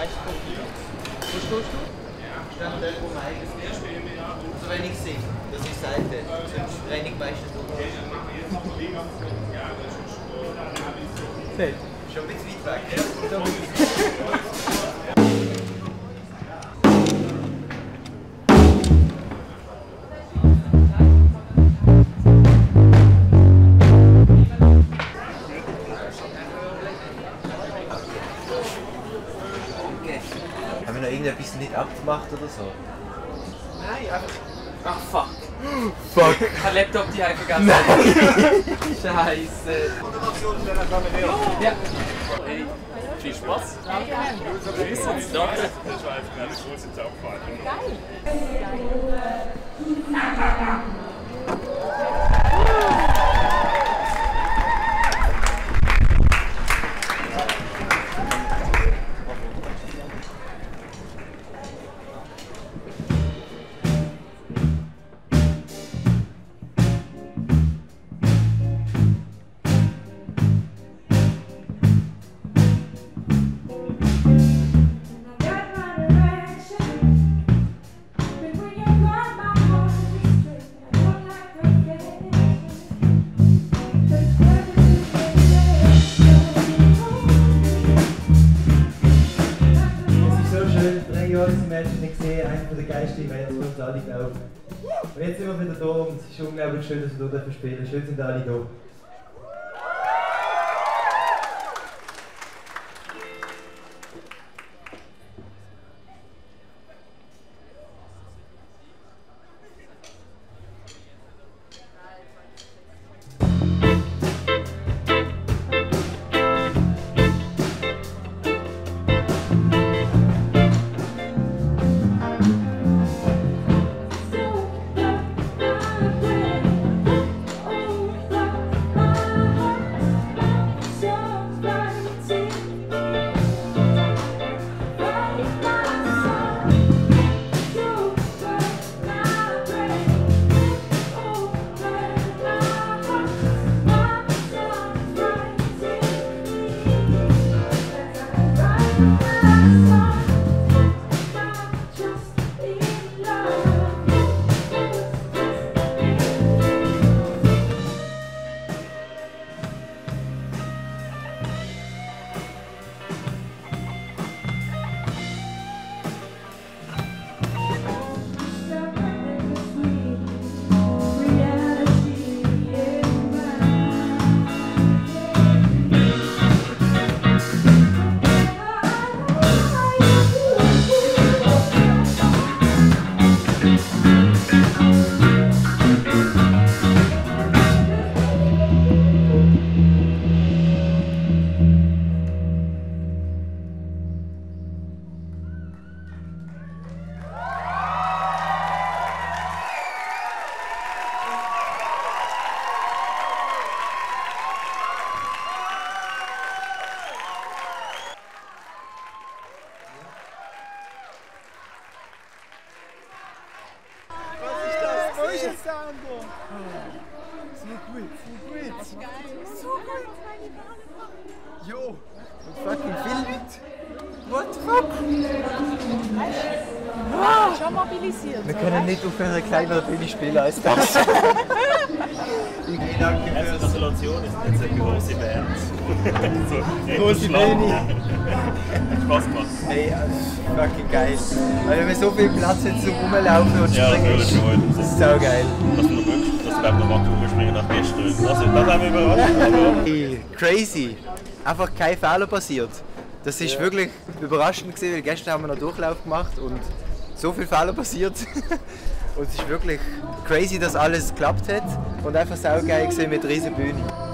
Weißt du, wo stehst du? Ich stehe dort, wo man eigentlich so wenig sieht. Das ist Seite. Sonst renne ich meistens um. Feld. Schon ein bisschen weit weg. nicht abgemacht oder so? Nein, einfach. Ach fuck. Fuck! Ich habe Laptop die vergessen. Scheiße. Ja. Hey, viel Spaß. Danke. Tschüss, danke. Das war einfach eine große Zaubfahrt. Es Gesehen, einer der geilsten Events, die uns alle glauben. Und jetzt sind wir wieder da und es ist unglaublich schön, dass wir hier dürfen spielen. Schön sind alle da. Fucking filmt! What the fuck? Schon mobilisiert. Wir können nicht auf einer kleineren Bühne spielen als das. ich danke Also, fürs Gratulation ist jetzt eine große Band. so, große Bühne. Spaß gemacht. Hey, das ist fucking geil. Weil wenn wir so viel Platz jetzt zum Rumlaufen und Ja, Springen das ist, ist cool. das ist sau geil. Was du noch wünschst, dass wir noch mal springen nach gestern. Also, das haben wir überrascht. Aber Hey, crazy. Einfach kein Fehler passiert. Das ist wirklich überraschend gewesen, weil gestern haben wir noch Durchlauf gemacht und so viel Fehler passiert. und es ist wirklich crazy, dass alles geklappt hat und einfach saugeil gesehen mit riesen Bühne.